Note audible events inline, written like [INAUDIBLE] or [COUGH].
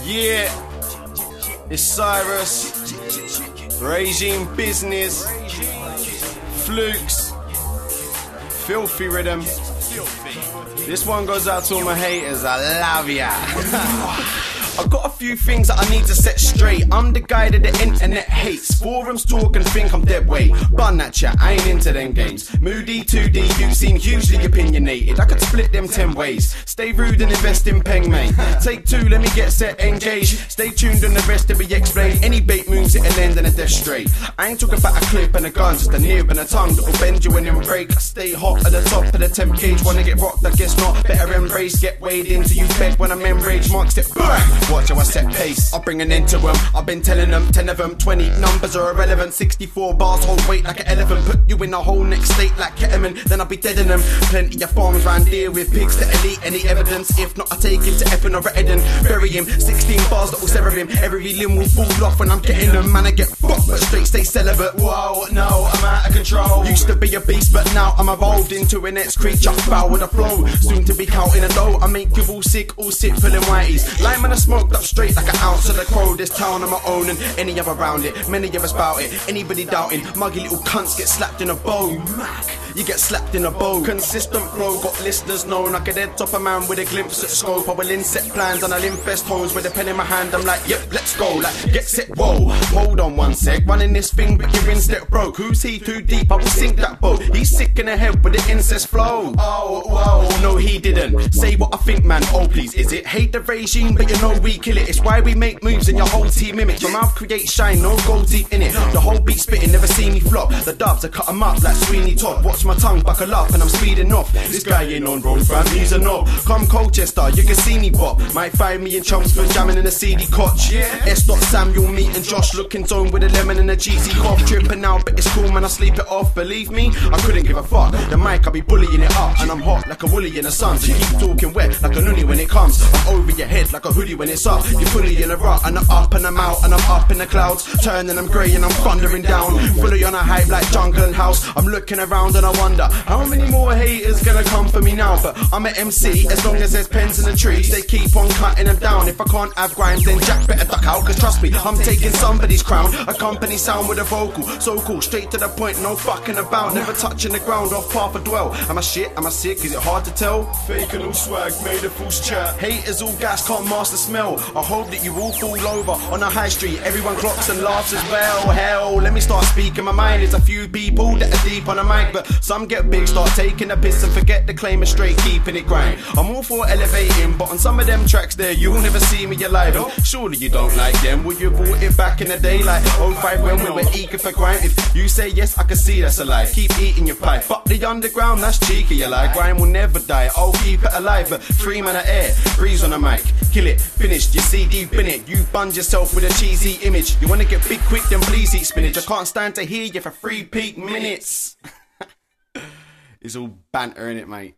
Yeah, it's Siris, Regime Business, Flukes, Filthy Rhythm. This one goes out to all my haters, I love ya. [LAUGHS] I got a few things that I need to set straight. I'm the guy that the internet hates. Forums talk and think I'm dead weight. Bun that chat, I ain't into them games. Moody 2D, you seem hugely opinionated. I could split them 10 ways. Stay rude and invest in peng, mate. Take two, let me get set, engage. Stay tuned and the rest will be explained. Any bait moves, it'll end in a death straight. I ain't talking about a clip and a gun, just a nib and a tongue that'll bend you and then break. I stay hot at the top of the temp gauge. Wanna get rocked, I guess not. Better embrace, get weighed into you bed when I'm in rage. Marks it, bang! Watch how I set pace. I'll bring an end to them. I've been telling them 10 of them, 20 numbers are irrelevant. 64 bars hold weight like an elephant. Put you in a whole next state like ketamine. Then I'll be dead in them. Plenty of farms round here with pigs to elite. Any evidence? If not, I take him to Epping or Redding. Bury him. 16 bars that will sever him. Every limb will fall off when I'm getting them. Man, I get fucked, but straight stay celibate. Whoa, no, I'm out of control. Used to be a beast, but now I'm evolved into an ex creature. Foul with a flow. Soon to be counting a dough. I make you all sick, all sick, pulling whiteys. Lime and I smoked up straight like an ounce of the crow. This town on my own and any other around it. Many of us bout it. Anybody doubting, muggy little cunts get slapped in a bow. Mac, you get slapped in a bow. Consistent flow, got listeners known. I could head top a man with a glimpse at scope. I will inset plans and I'll infest homes with a pen in my hand. I'm like, yep, let's go. Like, get set, whoa. Hold on one sec, running this thing, but your instep broke. Who's he too deep? I will sink that boat. He's sick in the head with the incest flow. Oh, whoa, oh, no, he didn't. Say what I think, man. Oh, please, is it? Hate the regime, but you know we kill it. It's why we make moves and your whole team mimic. Your mouth create shine, no gold deep in it. The whole beat spitting, never see me flop. The dubs, I cut 'em up like Sweeney Todd. Watch my tongue buckle up and I'm speeding off. This guy ain't on road, fam, he's a knob. Come Colchester, you can see me bop. Might find me in chunks for jamming in a CD cotch. Yeah. S. Dot Samuel, meet and Josh looking zone with a lemon and a cheesy cough. Tripping out, but it's cool, man, I sleep it off. Believe me, I couldn't give a fuck. The mic, I'll be bullying it up. And I'm hot like a woolly in the sun. So keep talking wet like a noonie when it comes. I'm over your head like a hoodie when it's up. You're fully in a rut, and I'm up and I'm out, and I'm up in the clouds. Turning, I'm grey and I'm thundering down. Fully on a hype like jungle and house. I'm looking around and I wonder how many more haters gonna come for me now. But I'm an MC as long as there's pens in the trees. They keep on cutting them down. If I can't have grinds, then Jack better duck out. Cause trust me, I'm taking somebody's crown. A company sound with a vocal. So cool, straight to the point, no fucking about. Never touching the ground off path of dwell. Am I shit? Am I sick? Is it hard to tell? Fake and all swag, made a fool's chat. Haters all gas, can't master smell. I hope that you all fall over on a high street. Everyone clocks and laughs as well. Hell, let me start speaking my mind. There's a few people that are deep on the mic, but some get big, start taking a piss and forget the claim is straight, keeping it grime. I'm all for elevating, but on some of them tracks there, you'll never see me alive. And surely you don't like them. Would you have bought it back in the day, like 05 when we were eager for grime? If you say yes, I can see that's a lie. Keep eating your pie. Fuck the underground, that's cheeky, you like. Grime will never die, I'll keep it alive. But free man of air, breeze on the mic, kill it, finished. Your CD, bin it. You bunged yourself with a cheesy image. You wanna get big quick, then please eat spinach. I can't stand to hear you for three peak minutes. [LAUGHS] it's all banter in it, mate.